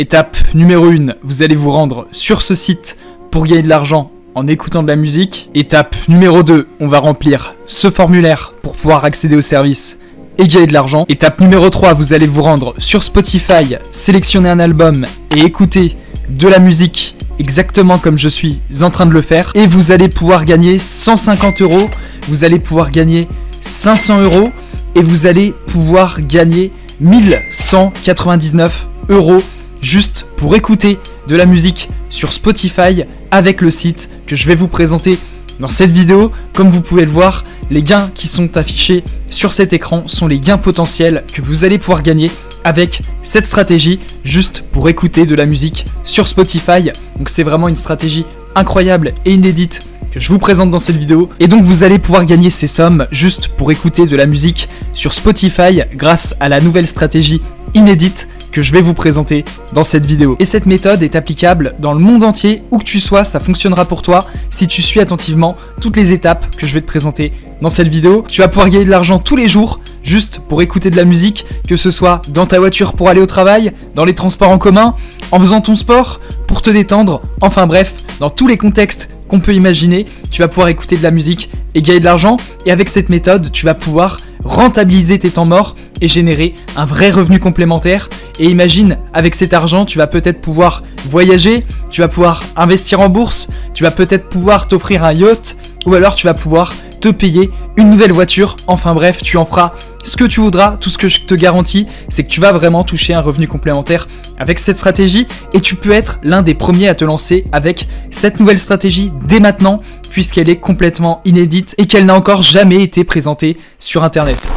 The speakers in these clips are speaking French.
Étape numéro 1, vous allez vous rendre sur ce site pour gagner de l'argent en écoutant de la musique. Étape numéro 2, on va remplir ce formulaire pour pouvoir accéder au service et gagner de l'argent. Étape numéro 3, vous allez vous rendre sur Spotify, sélectionner un album et écouter de la musique exactement comme je suis en train de le faire. Et vous allez pouvoir gagner 150 euros, vous allez pouvoir gagner 500 euros et vous allez pouvoir gagner 1199 euros juste pour écouter de la musique sur Spotify avec le site que je vais vous présenter dans cette vidéo. Comme vous pouvez le voir, les gains qui sont affichés sur cet écran sont les gains potentiels que vous allez pouvoir gagner avec cette stratégie juste pour écouter de la musique sur Spotify. Donc c'est vraiment une stratégie incroyable et inédite que je vous présente dans cette vidéo. Et donc vous allez pouvoir gagner ces sommes juste pour écouter de la musique sur Spotify grâce à la nouvelle stratégie inédite que je vais vous présenter dans cette vidéo. Et cette méthode est applicable dans le monde entier, où que tu sois, ça fonctionnera pour toi si tu suis attentivement toutes les étapes que je vais te présenter dans cette vidéo. Tu vas pouvoir gagner de l'argent tous les jours juste pour écouter de la musique, que ce soit dans ta voiture pour aller au travail, dans les transports en commun, en faisant ton sport, pour te détendre, enfin bref, dans tous les contextes qu'on peut imaginer, tu vas pouvoir écouter de la musique et gagner de l'argent. Et avec cette méthode, tu vas pouvoir rentabiliser tes temps morts et générer un vrai revenu complémentaire. Et imagine, avec cet argent, tu vas peut-être pouvoir voyager, tu vas pouvoir investir en bourse, tu vas peut-être pouvoir t'offrir un yacht, ou alors tu vas pouvoir te payer une nouvelle voiture. Enfin bref, tu en feras ce que tu voudras. Tout ce que je te garantis, c'est que tu vas vraiment toucher un revenu complémentaire avec cette stratégie et tu peux être l'un des premiers à te lancer avec cette nouvelle stratégie dès maintenant puisqu'elle est complètement inédite et qu'elle n'a encore jamais été présentée sur internet.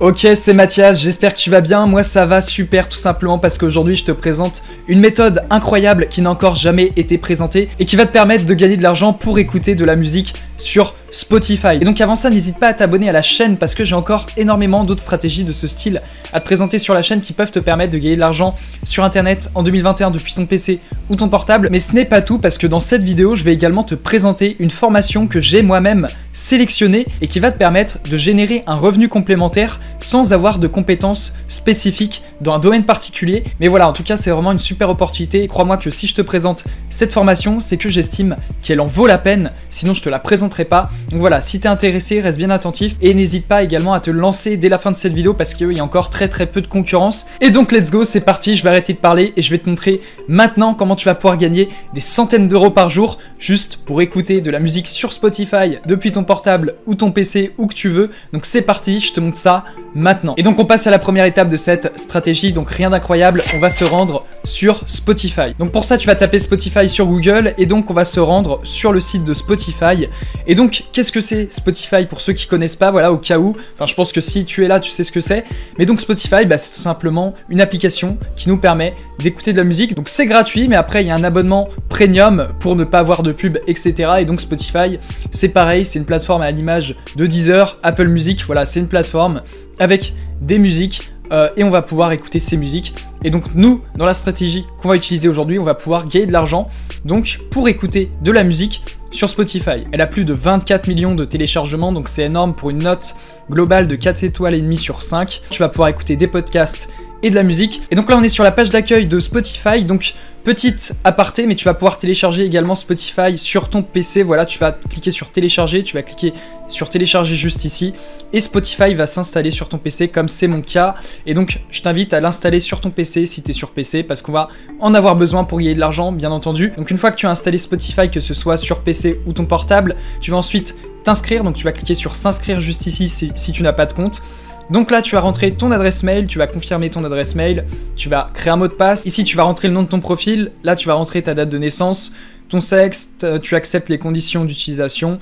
Ok, c'est Mathias, j'espère que tu vas bien. Moi, ça va super, tout simplement parce qu'aujourd'hui, je te présente une méthode incroyable qui n'a encore jamais été présentée et qui va te permettre de gagner de l'argent pour écouter de la musique sur Spotify. Et donc avant ça, n'hésite pas à t'abonner à la chaîne parce que j'ai encore énormément d'autres stratégies de ce style à te présenter sur la chaîne qui peuvent te permettre de gagner de l'argent sur internet en 2021 depuis ton PC ou ton portable. Mais ce n'est pas tout parce que dans cette vidéo, je vais également te présenter une formation que j'ai moi-même sélectionnée et qui va te permettre de générer un revenu complémentaire sans avoir de compétences spécifiques dans un domaine particulier. Mais voilà, en tout cas, c'est vraiment une super opportunité. Crois-moi que si je te présente cette formation, c'est que j'estime qu'elle en vaut la peine. Sinon, je te la présenterai pas. Donc voilà, si t'es intéressé, reste bien attentif et n'hésite pas également à te lancer dès la fin de cette vidéo parce qu'il y a encore très très peu de concurrence. Et donc let's go, c'est parti, je vais arrêter de parler et je vais te montrer maintenant comment tu vas pouvoir gagner des centaines d'euros par jour juste pour écouter de la musique sur Spotify depuis ton portable ou ton PC où que tu veux. Donc c'est parti, je te montre ça maintenant. Et donc on passe à la première étape de cette stratégie, donc rien d'incroyable, on va se rendre sur Spotify. Donc pour ça tu vas taper Spotify sur Google et donc on va se rendre sur le site de Spotify. Et donc qu'est-ce que c'est Spotify pour ceux qui connaissent pas, voilà au cas où, enfin je pense que si tu es là tu sais ce que c'est. Mais donc Spotify bah, c'est tout simplement une application qui nous permet d'écouter de la musique. Donc c'est gratuit mais après il y a un abonnement premium pour ne pas avoir de pub etc. Et donc Spotify c'est pareil, c'est une plateforme à l'image de Deezer, Apple Music, voilà c'est une plateforme avec des musiques euh, et on va pouvoir écouter ces musiques. Et donc nous, dans la stratégie qu'on va utiliser aujourd'hui, on va pouvoir gagner de l'argent. Donc pour écouter de la musique sur Spotify, elle a plus de 24 millions de téléchargements, donc c'est énorme pour une note globale de 4 étoiles et demie sur 5. Tu vas pouvoir écouter des podcasts et de la musique. Et donc là on est sur la page d'accueil de Spotify, donc Petite aparté, mais tu vas pouvoir télécharger également Spotify sur ton PC. Voilà, tu vas cliquer sur télécharger, tu vas cliquer sur télécharger juste ici. Et Spotify va s'installer sur ton PC comme c'est mon cas. Et donc, je t'invite à l'installer sur ton PC si tu sur PC parce qu'on va en avoir besoin pour gagner de l'argent, bien entendu. Donc, une fois que tu as installé Spotify, que ce soit sur PC ou ton portable, tu vas ensuite t'inscrire. Donc, tu vas cliquer sur s'inscrire juste ici si tu n'as pas de compte. Donc là, tu vas rentrer ton adresse mail, tu vas confirmer ton adresse mail, tu vas créer un mot de passe. Ici, tu vas rentrer le nom de ton profil. Là, tu vas rentrer ta date de naissance, ton sexe, tu acceptes les conditions d'utilisation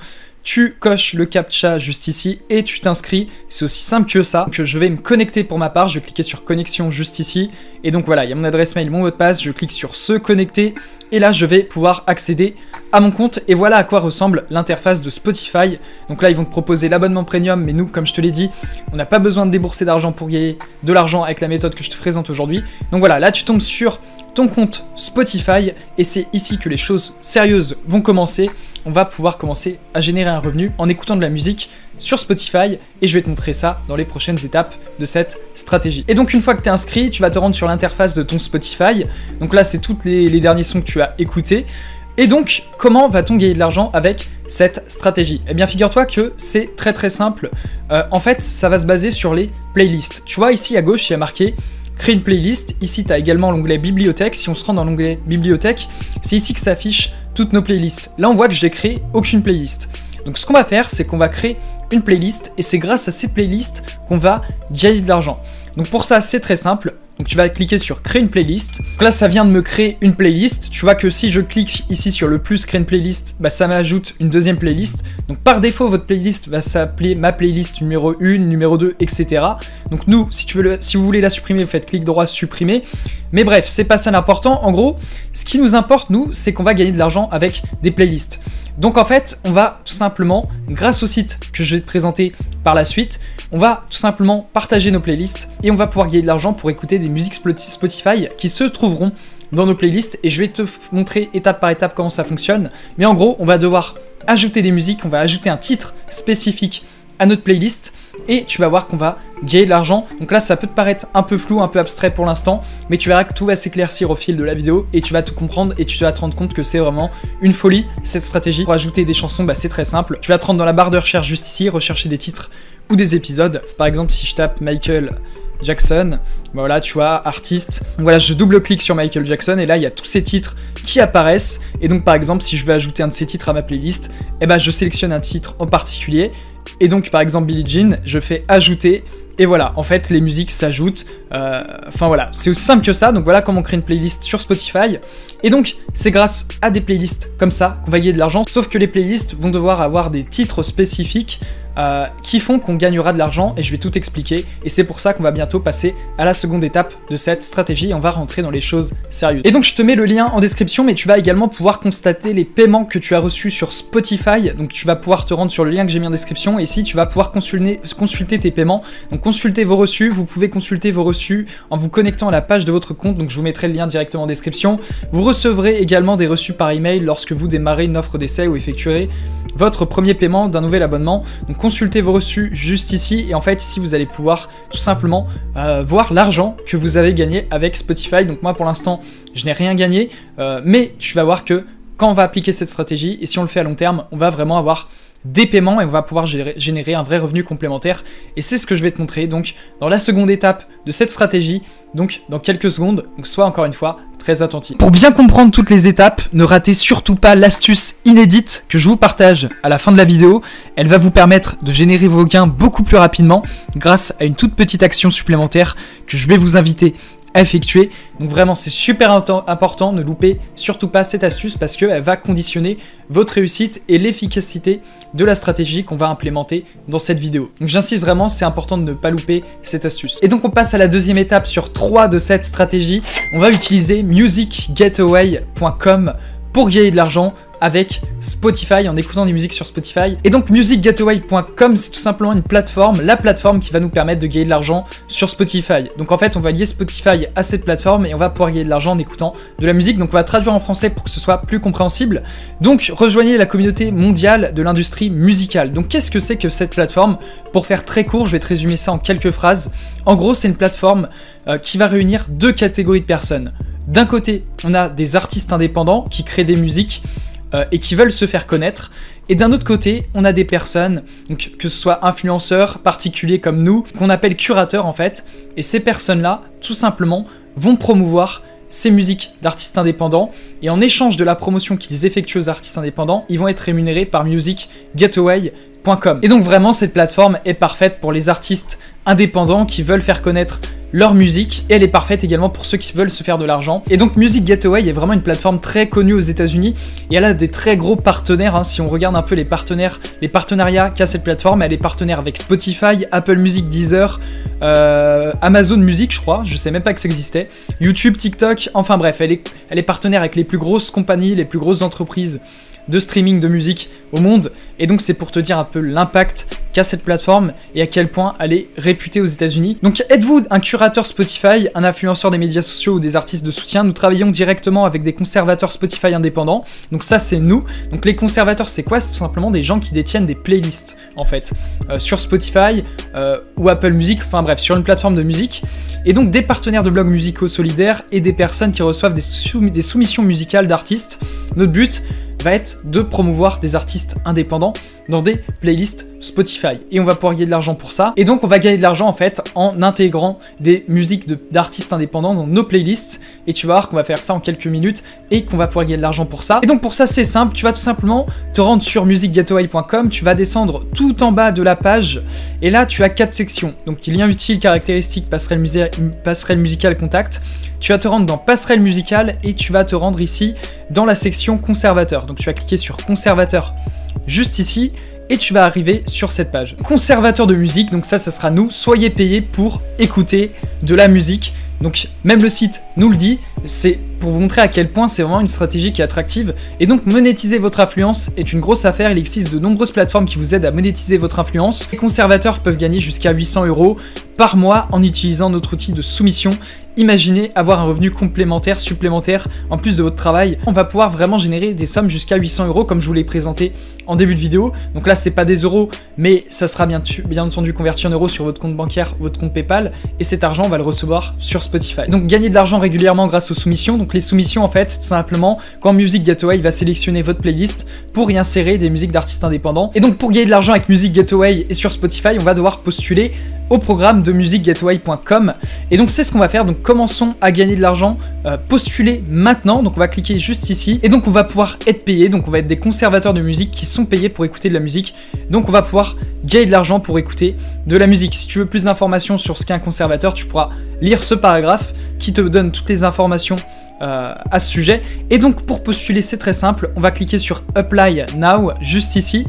tu coches le captcha juste ici et tu t'inscris. C'est aussi simple que ça. Donc je vais me connecter pour ma part, je vais cliquer sur connexion juste ici. Et donc voilà, il y a mon adresse mail, mon mot de passe, je clique sur se connecter et là je vais pouvoir accéder à mon compte et voilà à quoi ressemble l'interface de Spotify. Donc là ils vont te proposer l'abonnement premium mais nous comme je te l'ai dit, on n'a pas besoin de débourser d'argent pour gagner de l'argent avec la méthode que je te présente aujourd'hui. Donc voilà, là tu tombes sur compte Spotify et c'est ici que les choses sérieuses vont commencer. On va pouvoir commencer à générer un revenu en écoutant de la musique sur Spotify et je vais te montrer ça dans les prochaines étapes de cette stratégie. Et donc une fois que tu es inscrit, tu vas te rendre sur l'interface de ton Spotify. Donc là, c'est tous les, les derniers sons que tu as écoutés. Et donc, comment va-t-on gagner de l'argent avec cette stratégie? Eh bien, figure-toi que c'est très très simple. Euh, en fait, ça va se baser sur les playlists. Tu vois, ici à gauche, il y a marqué créer une playlist. Ici, tu as également l'onglet bibliothèque. Si on se rend dans l'onglet bibliothèque, c'est ici que s'affichent toutes nos playlists. Là, on voit que j'ai créé aucune playlist. Donc, ce qu'on va faire, c'est qu'on va créer une playlist et c'est grâce à ces playlists qu'on va gagner de l'argent. Donc pour ça, c'est très simple. Donc tu vas cliquer sur créer une playlist. Donc là, ça vient de me créer une playlist. Tu vois que si je clique ici sur le plus créer une playlist, bah, ça m'ajoute une deuxième playlist. Donc par défaut, votre playlist va s'appeler ma playlist numéro 1, numéro 2, etc. Donc nous, si, tu veux si vous voulez la supprimer, vous faites clic droit supprimer. Mais bref, c'est pas ça l'important. En gros, ce qui nous importe, nous, c'est qu'on va gagner de l'argent avec des playlists. Donc en fait, on va tout simplement, grâce au site que je vais te présenter par la suite, on va tout simplement partager nos playlists et on va pouvoir gagner de l'argent pour écouter des musiques Spotify qui se trouveront dans nos playlists et je vais te montrer étape par étape comment ça fonctionne. Mais en gros, on va devoir ajouter des musiques, on va ajouter un titre spécifique à notre playlist et tu vas voir qu'on va gagner de l'argent. Donc là, ça peut te paraître un peu flou, un peu abstrait pour l'instant, mais tu verras que tout va s'éclaircir au fil de la vidéo et tu vas tout comprendre et tu vas te rendre compte que c'est vraiment une folie cette stratégie. Pour ajouter des chansons, bah, c'est très simple. Tu vas te rendre dans la barre de recherche juste ici, rechercher des titres ou des épisodes. Par exemple, si je tape Michael Jackson, voilà, tu vois, artiste. Voilà, je double-clique sur Michael Jackson et là, il y a tous ces titres qui apparaissent. Et donc, par exemple, si je veux ajouter un de ces titres à ma playlist, eh ben, je sélectionne un titre en particulier. Et donc, par exemple, Billie Jean, je fais ajouter et voilà, en fait, les musiques s'ajoutent. Euh, enfin voilà, c'est aussi simple que ça. Donc voilà comment on crée une playlist sur Spotify. Et donc, c'est grâce à des playlists comme ça qu'on va gagner de l'argent. Sauf que les playlists vont devoir avoir des titres spécifiques euh, qui font qu'on gagnera de l'argent et je vais tout expliquer. Et c'est pour ça qu'on va bientôt passer à la seconde étape de cette stratégie on va rentrer dans les choses sérieuses. Et donc je te mets le lien en description, mais tu vas également pouvoir constater les paiements que tu as reçus sur Spotify. Donc tu vas pouvoir te rendre sur le lien que j'ai mis en description et ici tu vas pouvoir consulter, consulter tes paiements. Donc consulter vos reçus, vous pouvez consulter vos reçus en vous connectant à la page de votre compte. Donc je vous mettrai le lien directement en description. Vous recevrez également des reçus par email lorsque vous démarrez une offre d'essai ou effectuerez votre premier paiement d'un nouvel abonnement. Donc consultez vos reçus juste ici et en fait ici vous allez pouvoir tout simplement euh, voir l'argent que vous avez gagné avec Spotify. Donc moi pour l'instant je n'ai rien gagné euh, mais tu vas voir que quand on va appliquer cette stratégie et si on le fait à long terme on va vraiment avoir des paiements et on va pouvoir générer un vrai revenu complémentaire. Et c'est ce que je vais te montrer donc dans la seconde étape de cette stratégie, donc dans quelques secondes. Donc sois encore une fois très attentif. Pour bien comprendre toutes les étapes, ne ratez surtout pas l'astuce inédite que je vous partage à la fin de la vidéo. Elle va vous permettre de générer vos gains beaucoup plus rapidement grâce à une toute petite action supplémentaire que je vais vous inviter effectuer. Donc vraiment, c'est super important, ne loupez surtout pas cette astuce parce qu'elle va conditionner votre réussite et l'efficacité de la stratégie qu'on va implémenter dans cette vidéo. Donc j'insiste vraiment, c'est important de ne pas louper cette astuce. Et donc on passe à la deuxième étape sur 3 de cette stratégie. On va utiliser musicgetaway.com pour gagner de l'argent avec Spotify, en écoutant des musiques sur Spotify. Et donc musicgetaway.com, c'est tout simplement une plateforme, la plateforme qui va nous permettre de gagner de l'argent sur Spotify. Donc en fait, on va lier Spotify à cette plateforme et on va pouvoir gagner de l'argent en écoutant de la musique. Donc on va traduire en français pour que ce soit plus compréhensible. Donc rejoignez la communauté mondiale de l'industrie musicale. Donc qu'est-ce que c'est que cette plateforme? Pour faire très court, je vais te résumer ça en quelques phrases. En gros, c'est une plateforme euh, qui va réunir deux catégories de personnes. D'un côté, on a des artistes indépendants qui créent des musiques euh, et qui veulent se faire connaître. Et d'un autre côté, on a des personnes, donc, que ce soit influenceurs, particuliers comme nous, qu'on appelle curateurs en fait. Et ces personnes-là, tout simplement, vont promouvoir ces musiques d'artistes indépendants et en échange de la promotion qu'ils effectuent aux artistes indépendants, ils vont être rémunérés par musicgetaway.com. Et donc vraiment cette plateforme est parfaite pour les artistes indépendants qui veulent faire connaître leur musique et elle est parfaite également pour ceux qui veulent se faire de l'argent. Et donc Music Gateway est vraiment une plateforme très connue aux États-Unis et elle a des très gros partenaires. Hein. Si on regarde un peu les partenaires, les partenariats qu'a cette plateforme, elle est partenaire avec Spotify, Apple Music, Deezer, euh, Amazon Music, je crois. Je sais même pas que ça existait. YouTube, TikTok, enfin bref, elle est, elle est partenaire avec les plus grosses compagnies, les plus grosses entreprises de streaming de musique au monde. Et donc c'est pour te dire un peu l'impact qu'a cette plateforme et à quel point elle est réputée aux États-Unis. Donc êtes-vous un curateur Spotify, un influenceur des médias sociaux ou des artistes de soutien? Nous travaillons directement avec des conservateurs Spotify indépendants. Donc ça c'est nous. Donc les conservateurs c'est quoi? C'est tout simplement des gens qui détiennent des playlists en fait euh, sur Spotify euh, ou Apple Music, enfin bref sur une plateforme de musique. Et donc des partenaires de blogs musicaux solidaires et des personnes qui reçoivent des, des soumissions musicales d'artistes. Notre but va être de promouvoir des artistes indépendants dans des playlists Spotify. Et on va pouvoir gagner de l'argent pour ça. Et donc on va gagner de l'argent en fait en intégrant des musiques d'artistes indépendants dans nos playlists. Et tu vas voir qu'on va faire ça en quelques minutes et qu'on va pouvoir gagner de l'argent pour ça. Et donc pour ça c'est simple, tu vas tout simplement te rendre sur musicgateway.com, tu vas descendre tout en bas de la page et là tu as quatre sections. Donc lien utile, caractéristiques, passerelle, passerelle musicale, contact. Tu vas te rendre dans passerelle musicale et tu vas te rendre ici dans la section conservateur. Donc tu vas cliquer sur conservateur juste ici et tu vas arriver sur cette page. Conservateur de musique, donc ça, ça sera nous. Soyez payés pour écouter de la musique. Donc même le site nous le dit, c'est pour vous montrer à quel point c'est vraiment une stratégie qui est attractive. Et donc monétiser votre influence est une grosse affaire, il existe de nombreuses plateformes qui vous aident à monétiser votre influence. Les conservateurs peuvent gagner jusqu'à 800 euros par mois en utilisant notre outil de soumission Imaginez avoir un revenu complémentaire, supplémentaire, en plus de votre travail. On va pouvoir vraiment générer des sommes jusqu'à 800 euros comme je vous l'ai présenté en début de vidéo. Donc là, c'est pas des euros, mais ça sera bien, bien entendu converti en euros sur votre compte bancaire, votre compte PayPal, et cet argent, on va le recevoir sur Spotify. Donc gagner de l'argent régulièrement grâce aux soumissions. Donc les soumissions, en fait, tout simplement, quand Music Gateway va sélectionner votre playlist pour y insérer des musiques d'artistes indépendants. Et donc pour gagner de l'argent avec Music Gateway et sur Spotify, on va devoir postuler au programme de musicgateway.com. Et donc c'est ce qu'on va faire, donc commençons à gagner de l'argent, euh, postuler maintenant, donc on va cliquer juste ici, et donc on va pouvoir être payé, donc on va être des conservateurs de musique qui sont payés pour écouter de la musique, donc on va pouvoir gagner de l'argent pour écouter de la musique. Si tu veux plus d'informations sur ce qu'est un conservateur, tu pourras lire ce paragraphe qui te donne toutes les informations euh, à ce sujet. Et donc pour postuler, c'est très simple, on va cliquer sur Apply Now, juste ici,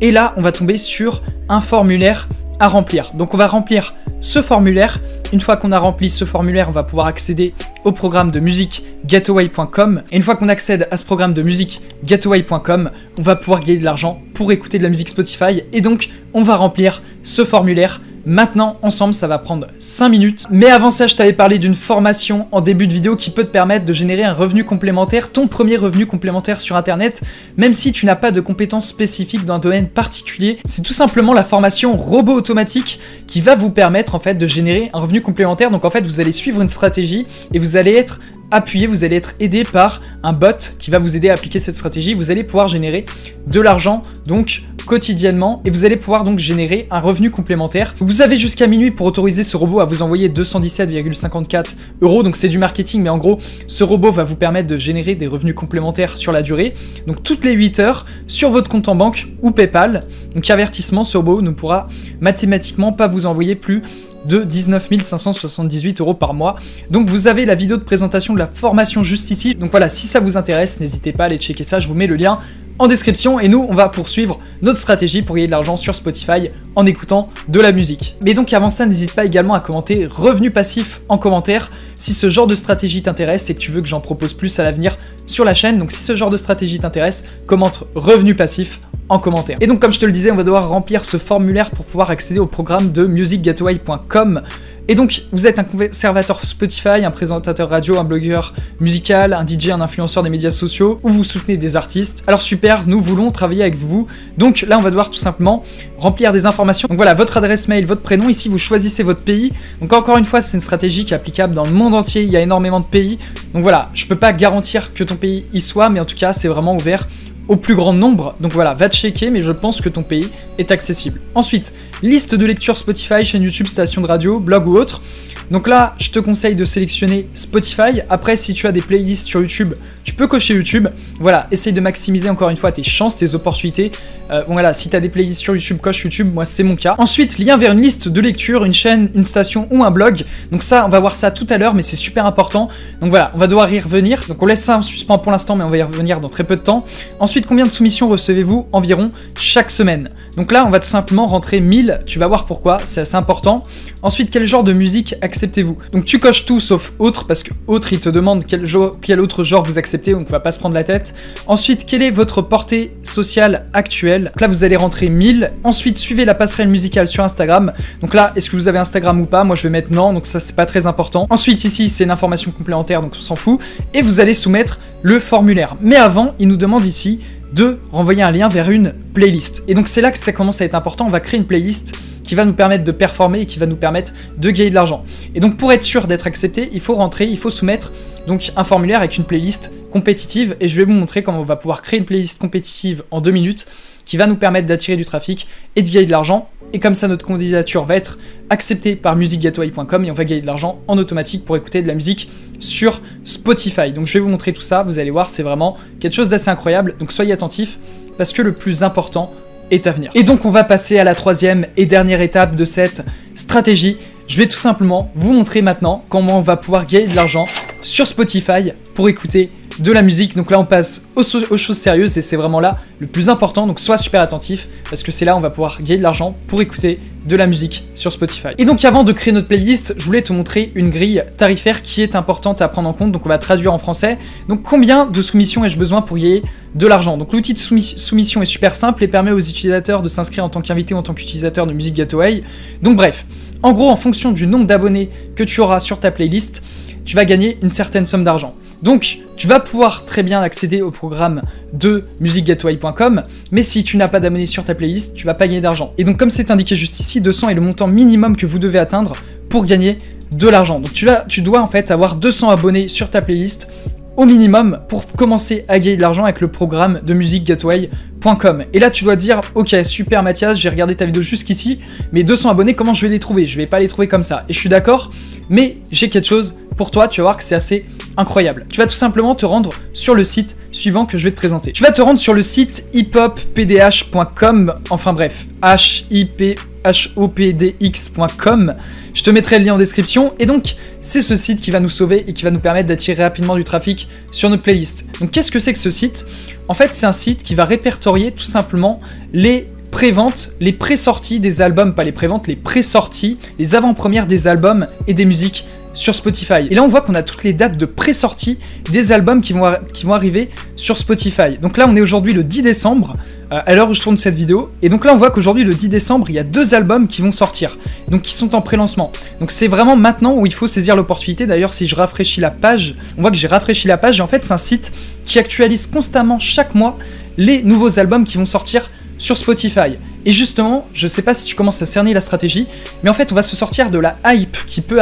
et là on va tomber sur un formulaire à remplir. Donc on va remplir ce formulaire. Une fois qu'on a rempli ce formulaire, on va pouvoir accéder au programme de musique gateway.com. Et une fois qu'on accède à ce programme de musique gateway.com, on va pouvoir gagner de l'argent pour écouter de la musique Spotify. Et donc, on va remplir ce formulaire Maintenant, ensemble, ça va prendre 5 minutes. Mais avant ça, je t'avais parlé d'une formation en début de vidéo qui peut te permettre de générer un revenu complémentaire, ton premier revenu complémentaire sur Internet, même si tu n'as pas de compétences spécifiques dans un domaine particulier. C'est tout simplement la formation robot automatique qui va vous permettre en fait de générer un revenu complémentaire. Donc en fait, vous allez suivre une stratégie et vous allez être appuyé, vous allez être aidé par un bot qui va vous aider à appliquer cette stratégie. Vous allez pouvoir générer de l'argent donc quotidiennement et vous allez pouvoir donc générer un revenu complémentaire. Vous avez jusqu'à minuit pour autoriser ce robot à vous envoyer 217,54 euros. Donc c'est du marketing, mais en gros, ce robot va vous permettre de générer des revenus complémentaires sur la durée. Donc toutes les 8 heures sur votre compte en banque ou PayPal. Donc avertissement, ce robot ne pourra mathématiquement pas vous envoyer plus de 19 578 euros par mois. Donc vous avez la vidéo de présentation de la formation juste ici. Donc voilà, si ça vous intéresse, n'hésitez pas à aller checker ça, je vous mets le lien en description et nous on va poursuivre notre stratégie pour gagner de l'argent sur Spotify en écoutant de la musique. Mais donc avant ça n'hésite pas également à commenter revenu passif en commentaire si ce genre de stratégie t'intéresse et que tu veux que j'en propose plus à l'avenir sur la chaîne. Donc si ce genre de stratégie t'intéresse, commente revenu passif en commentaire. Et donc comme je te le disais, on va devoir remplir ce formulaire pour pouvoir accéder au programme de musicgateway.com. Et donc, vous êtes un conservateur Spotify, un présentateur radio, un blogueur musical, un DJ, un influenceur des médias sociaux, ou vous soutenez des artistes. Alors super, nous voulons travailler avec vous. Donc là, on va devoir tout simplement remplir des informations. Donc voilà, votre adresse mail, votre prénom. Ici, vous choisissez votre pays. Donc encore une fois, c'est une stratégie qui est applicable dans le monde entier. Il y a énormément de pays. Donc voilà, je peux pas garantir que ton pays y soit, mais en tout cas, c'est vraiment ouvert au plus grand nombre. Donc voilà, va checker, mais je pense que ton pays est accessible. Ensuite, liste de lecture Spotify, chaîne YouTube, station de radio, blog ou autre. Donc là, je te conseille de sélectionner Spotify. Après, si tu as des playlists sur YouTube, tu peux cocher YouTube. Voilà, essaye de maximiser encore une fois tes chances, tes opportunités. Euh, voilà, si tu as des playlists sur YouTube, coche YouTube, moi c'est mon cas. Ensuite, lien vers une liste de lecture, une chaîne, une station ou un blog. Donc ça, on va voir ça tout à l'heure, mais c'est super important. Donc voilà, on va devoir y revenir. Donc on laisse ça en suspens pour l'instant, mais on va y revenir dans très peu de temps. Ensuite, combien de soumissions recevez-vous environ chaque semaine? Donc là, on va tout simplement rentrer 1000. Tu vas voir pourquoi, c'est assez important. Ensuite, quel genre de musique acceptez-vous? Donc tu coches tout sauf autre, parce que autre, il te demande quel, quel autre genre vous acceptez donc on va pas se prendre la tête. Ensuite, quelle est votre portée sociale actuelle? Donc Là, vous allez rentrer 1000. Ensuite, suivez la passerelle musicale sur Instagram. Donc là, est-ce que vous avez Instagram ou pas? Moi, je vais mettre non, donc ça, c'est pas très important. Ensuite, ici, c'est une information complémentaire, donc on s'en fout. Et vous allez soumettre le formulaire. Mais avant, il nous demande ici de renvoyer un lien vers une playlist. Et donc c'est là que ça commence à être important, on va créer une playlist qui va nous permettre de performer et qui va nous permettre de gagner de l'argent. Et donc pour être sûr d'être accepté, il faut rentrer, il faut soumettre donc un formulaire avec une playlist compétitive et je vais vous montrer comment on va pouvoir créer une playlist compétitive en deux minutes qui va nous permettre d'attirer du trafic et de gagner de l'argent. Et comme ça, notre candidature va être acceptée par musicgateway.com et on va gagner de l'argent en automatique pour écouter de la musique sur Spotify. Donc je vais vous montrer tout ça, vous allez voir, c'est vraiment quelque chose d'assez incroyable. Donc soyez attentifs parce que le plus important est à venir. Et donc on va passer à la troisième et dernière étape de cette stratégie. Je vais tout simplement vous montrer maintenant comment on va pouvoir gagner de l'argent sur Spotify pour écouter de la musique. Donc là, on passe aux, choses sérieuses et c'est vraiment là le plus important. Donc sois super attentif parce que c'est là où on va pouvoir gagner de l'argent pour écouter de la musique sur Spotify. Et donc avant de créer notre playlist, je voulais te montrer une grille tarifaire qui est importante à prendre en compte. Donc on va traduire en français. Donc combien de soumissions ai-je besoin pour gagner de l'argent? Donc l'outil de soumission est super simple et permet aux utilisateurs de s'inscrire en tant qu'invité ou en tant qu'utilisateur de Musique Gateway. Donc bref, en gros en fonction du nombre d'abonnés que tu auras sur ta playlist, tu vas gagner une certaine somme d'argent. Donc, tu vas pouvoir très bien accéder au programme de musicgateway.com, mais si tu n'as pas d'abonnés sur ta playlist, tu vas pas gagner d'argent. Et donc, comme c'est indiqué juste ici, 200 est le montant minimum que vous devez atteindre pour gagner de l'argent. Donc, tu, dois en fait avoir 200 abonnés sur ta playlist au minimum pour commencer à gagner de l'argent avec le programme de musicgateway.com. Et là, tu dois dire, ok, super Mathias, j'ai regardé ta vidéo jusqu'ici, mais 200 abonnés, comment je vais les trouver? Je vais pas les trouver comme ça. Et je suis d'accord, mais j'ai quelque chose pour toi, tu vas voir que c'est assez incroyable. Tu vas tout simplement te rendre sur le site suivant que je vais te présenter. Tu vas te rendre sur le site hiphoppdh.com, enfin bref, h i p h o p d x.com. Je te mettrai le lien en description et donc c'est ce site qui va nous sauver et qui va nous permettre d'attirer rapidement du trafic sur notre playlist. Donc qu'est-ce que c'est que ce site? En fait, c'est un site qui va répertorier tout simplement les pré-ventes, les pré-sorties des albums, pas les pré-ventes, les pré-sorties, les avant-premières des albums et des musiques sur Spotify. Et là, on voit qu'on a toutes les dates de pré-sortie des albums qui vont, arriver sur Spotify. Donc là, on est aujourd'hui le 10 décembre, euh, à l'heure où je tourne cette vidéo. Et donc là, on voit qu'aujourd'hui, le 10 décembre, il y a deux albums qui vont sortir, donc qui sont en pré-lancement. Donc c'est vraiment maintenant où il faut saisir l'opportunité. D'ailleurs, si je rafraîchis la page, on voit que j'ai rafraîchi la page. Et en fait, c'est un site qui actualise constamment chaque mois les nouveaux albums qui vont sortir sur Spotify. Et justement, je sais pas si tu commences à cerner la stratégie, mais en fait, on va se sortir de la hype qui peut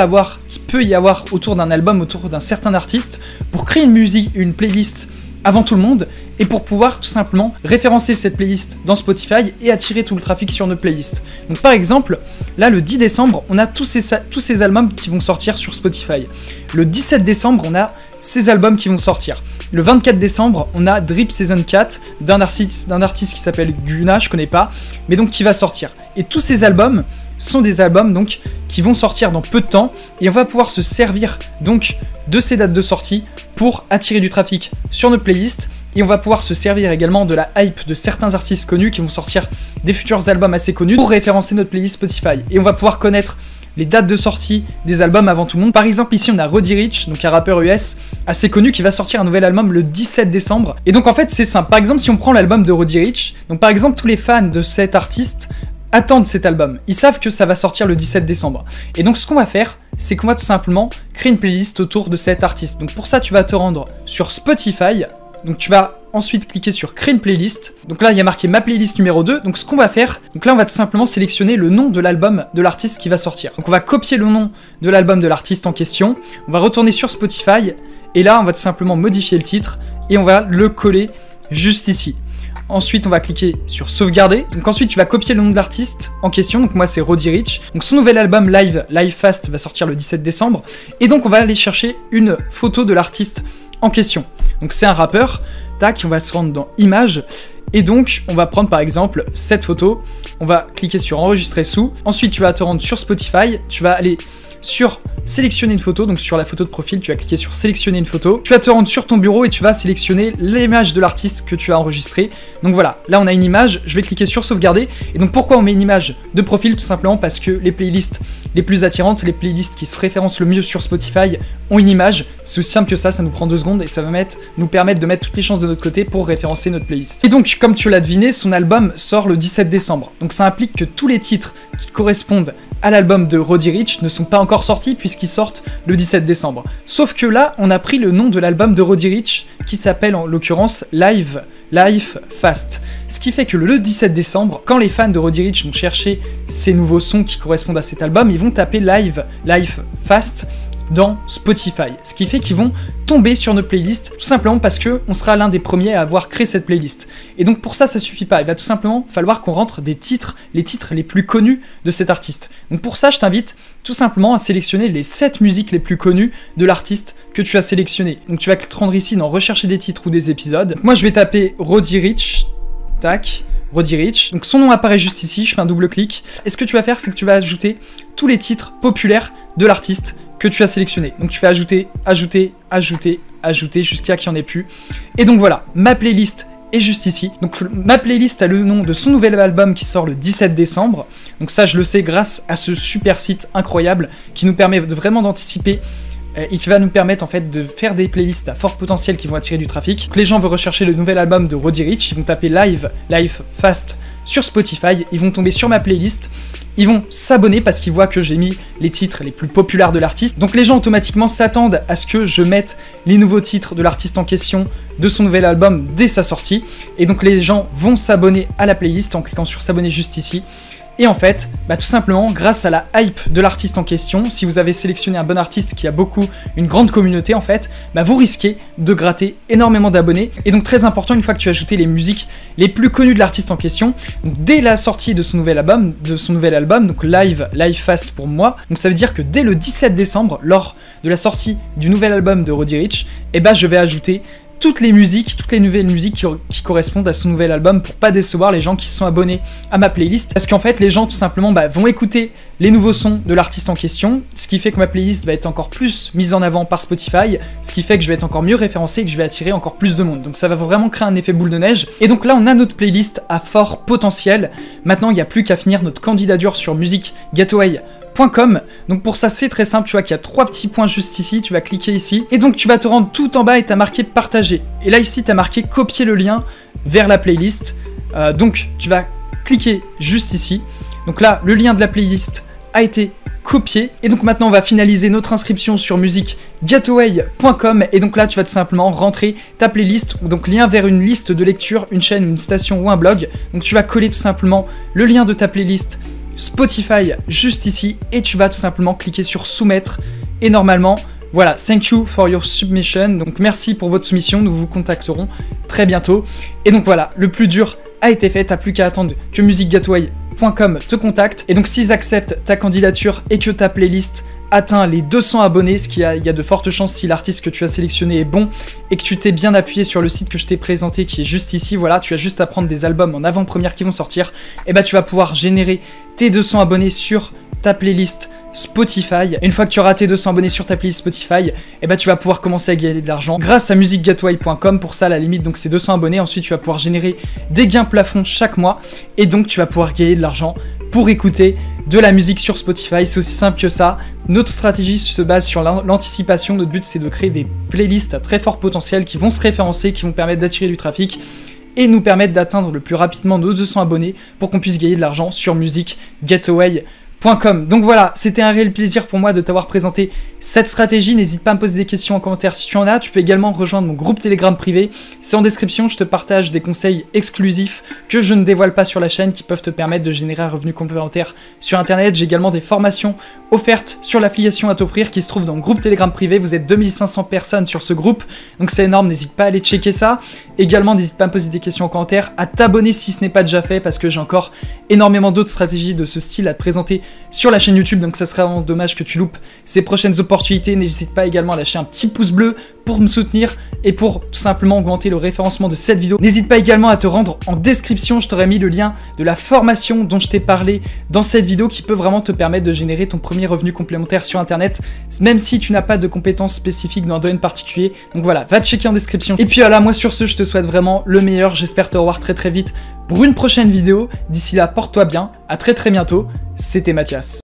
y avoir autour d'un album, autour d'un certain artiste, pour créer une musique, une playlist avant tout le monde, et pour pouvoir tout simplement référencer cette playlist dans Spotify et attirer tout le trafic sur notre playlist. Donc par exemple, là le 10 décembre, on a tous ces, tous ces albums qui vont sortir sur Spotify. Le 17 décembre, on a ces albums qui vont sortir. Le 24 décembre, on a Drip Season 4 d'un artiste, artiste qui s'appelle Guna, je connais pas, mais donc qui va sortir. Et tous ces albums sont des albums donc qui vont sortir dans peu de temps et on va pouvoir se servir donc de ces dates de sortie pour attirer du trafic sur notre playlist et on va pouvoir se servir également de la hype de certains artistes connus qui vont sortir des futurs albums assez connus pour référencer notre playlist Spotify et on va pouvoir connaître les dates de sortie des albums avant tout le monde. Par exemple, ici on a Roddy Rich, donc un rappeur US assez connu qui va sortir un nouvel album le 17 décembre. Et donc en fait, c'est simple. Par exemple, si on prend l'album de Roddy Rich, donc par exemple, tous les fans de cet artiste attendent cet album. Ils savent que ça va sortir le 17 décembre. Et donc ce qu'on va faire, c'est qu'on va tout simplement créer une playlist autour de cet artiste. Donc pour ça, tu vas te rendre sur Spotify. Donc tu vas ensuite cliquer sur créer une playlist. Donc là, il y a marqué ma playlist numéro 2. Donc ce qu'on va faire, donc là, on va tout simplement sélectionner le nom de l'album de l'artiste qui va sortir. Donc on va copier le nom de l'album de l'artiste en question. On va retourner sur Spotify et là, on va tout simplement modifier le titre et on va le coller juste ici. Ensuite, on va cliquer sur sauvegarder. Donc ensuite, tu vas copier le nom de l'artiste en question. Donc moi, c'est Roddy Rich. Donc son nouvel album Live, Live Fast, va sortir le 17 décembre. Et donc, on va aller chercher une photo de l'artiste en question. Donc c'est un rappeur. Tac, on va se rendre dans Images. Et donc, on va prendre par exemple cette photo, on va cliquer sur enregistrer sous. Ensuite, tu vas te rendre sur Spotify, tu vas aller sur sélectionner une photo, donc sur la photo de profil, tu vas cliquer sur sélectionner une photo. Tu vas te rendre sur ton bureau et tu vas sélectionner l'image de l'artiste que tu as enregistré. Donc voilà, là on a une image, je vais cliquer sur sauvegarder. Et donc pourquoi on met une image de profil? Tout simplement parce que les playlists les plus attirantes, les playlists qui se référencent le mieux sur Spotify ont une image. C'est aussi simple que ça, ça nous prend deux secondes et ça va nous permettre de mettre toutes les chances de notre côté pour référencer notre playlist. Et donc, comme tu l'as deviné, son album sort le 17 décembre. Donc ça implique que tous les titres qui correspondent à l'album de Roddy Rich ne sont pas encore sortis puisqu'ils sortent le 17 décembre. Sauf que là, on a pris le nom de l'album de Roddy Rich qui s'appelle en l'occurrence Live Life Fast. Ce qui fait que le 17 décembre, quand les fans de Roddy Rich vont chercher ces nouveaux sons qui correspondent à cet album, ils vont taper Live Life Fast dans Spotify. Ce qui fait qu'ils vont tomber sur notre playlist tout simplement parce que on sera l'un des premiers à avoir créé cette playlist. Et donc pour ça, ça suffit pas. Il va tout simplement falloir qu'on rentre des titres, les titres les plus connus de cet artiste. Donc pour ça, je t'invite tout simplement à sélectionner les 7 musiques les plus connues de l'artiste que tu as sélectionné. Donc tu vas te rendre ici dans rechercher des titres ou des épisodes. moi je vais taper Roddy Rich. Tac. Roddy Rich. Donc son nom apparaît juste ici, je fais un double clic. Et ce que tu vas faire, c'est que tu vas ajouter tous les titres populaires de l'artiste que tu as sélectionné. Donc tu fais ajouter, ajouter, ajouter, ajouter jusqu'à qu'il n'y en ait plus. Et donc voilà, ma playlist est juste ici. Donc ma playlist a le nom de son nouvel album qui sort le 17 décembre. Donc ça je le sais grâce à ce super site incroyable qui nous permet vraiment d'anticiper et qui va nous permettre en fait de faire des playlists à fort potentiel qui vont attirer du trafic. Les gens veulent rechercher le nouvel album de Roddy Rich, ils vont taper live, live fast sur Spotify, ils vont tomber sur ma playlist ils vont s'abonner parce qu'ils voient que j'ai mis les titres les plus populaires de l'artiste. Donc les gens automatiquement s'attendent à ce que je mette les nouveaux titres de l'artiste en question de son nouvel album dès sa sortie. Et donc les gens vont s'abonner à la playlist en cliquant sur s'abonner juste ici. Et en fait, bah, tout simplement, grâce à la hype de l'artiste en question, si vous avez sélectionné un bon artiste qui a beaucoup, une grande communauté en fait, bah, vous risquez de gratter énormément d'abonnés. Et donc très important, une fois que tu as ajouté les musiques les plus connues de l'artiste en question, dès la sortie de son nouvel album, donc live, live fast pour moi, donc ça veut dire que dès le 17 décembre, lors de la sortie du nouvel album de Roddy Rich, eh bah, je vais ajouter toutes les musiques, toutes les nouvelles musiques qui, correspondent à son nouvel album pour pas décevoir les gens qui se sont abonnés à ma playlist. Parce qu'en fait, les gens tout simplement bah, vont écouter les nouveaux sons de l'artiste en question, ce qui fait que ma playlist va être encore plus mise en avant par Spotify, ce qui fait que je vais être encore mieux référencé et que je vais attirer encore plus de monde. Donc ça va vraiment créer un effet boule de neige. Et donc là, on a notre playlist à fort potentiel. Maintenant, il n'y a plus qu'à finir notre candidature sur Music Gateway donc pour ça c'est très simple, tu vois qu'il y a trois petits points juste ici, tu vas cliquer ici, et donc tu vas te rendre tout en bas et tu as marqué partager. Et là ici tu as marqué copier le lien vers la playlist. Euh, donc tu vas cliquer juste ici. Donc là le lien de la playlist a été copié. Et donc maintenant on va finaliser notre inscription sur musicgateway.com et donc là tu vas tout simplement rentrer ta playlist ou donc lien vers une liste de lecture, une chaîne, une station ou un blog. Donc tu vas coller tout simplement le lien de ta playlist Spotify juste ici et tu vas tout simplement cliquer sur soumettre et normalement voilà, thank you for your submission. Donc merci pour votre soumission, nous vous contacterons très bientôt. Et donc voilà, le plus dur a été fait, t'as plus qu'à attendre que musicgateway.com te contacte. Et donc s'ils acceptent ta candidature et que ta playlist atteint les 200 abonnés, ce qui a, y a de fortes chances si l'artiste que tu as sélectionné est bon et que tu t'es bien appuyé sur le site que je t'ai présenté qui est juste ici, voilà, tu as juste à prendre des albums en avant-première qui vont sortir, et bah tu vas pouvoir générer tes 200 abonnés sur ta playlist Spotify. une fois que tu auras tes 200 abonnés sur ta playlist Spotify, et bah tu vas pouvoir commencer à gagner de l'argent grâce à musicgateway.com. Pour ça, la limite, donc c'est 200 abonnés. Ensuite, tu vas pouvoir générer des gains plafonds chaque mois et donc tu vas pouvoir gagner de l'argent pour écouter de la musique sur Spotify. C'est aussi simple que ça. Notre stratégie se base sur l'anticipation. Notre but, c'est de créer des playlists à très fort potentiel qui vont se référencer, qui vont permettre d'attirer du trafic et nous permettre d'atteindre le plus rapidement nos 200 abonnés pour qu'on puisse gagner de l'argent sur Music Gateway. Donc voilà, c'était un réel plaisir pour moi de t'avoir présenté cette stratégie. N'hésite pas à me poser des questions en commentaire si tu en as. Tu peux également rejoindre mon groupe Telegram privé. C'est en description, je te partage des conseils exclusifs que je ne dévoile pas sur la chaîne qui peuvent te permettre de générer un revenu complémentaire sur Internet. J'ai également des formations offerte sur l'affiliation à t'offrir qui se trouve dans le groupe Telegram privé. Vous êtes 2500 personnes sur ce groupe, donc c'est énorme, n'hésite pas à aller checker ça. Également, n'hésite pas à me poser des questions en commentaire, à t'abonner si ce n'est pas déjà fait parce que j'ai encore énormément d'autres stratégies de ce style à te présenter sur la chaîne YouTube, donc ça serait vraiment dommage que tu loupes ces prochaines opportunités. N'hésite pas également à lâcher un petit pouce bleu pour me soutenir et pour tout simplement augmenter le référencement de cette vidéo. N'hésite pas également à te rendre en description, je t'aurais mis le lien de la formation dont je t'ai parlé dans cette vidéo qui peut vraiment te permettre de générer ton premier revenu complémentaire sur internet, même si tu n'as pas de compétences spécifiques dans un domaine particulier. Donc voilà, va checker en description. Et puis voilà, moi sur ce, je te souhaite vraiment le meilleur. J'espère te revoir très très vite pour une prochaine vidéo. D'ici là, porte-toi bien. À très très bientôt. C'était Mathias.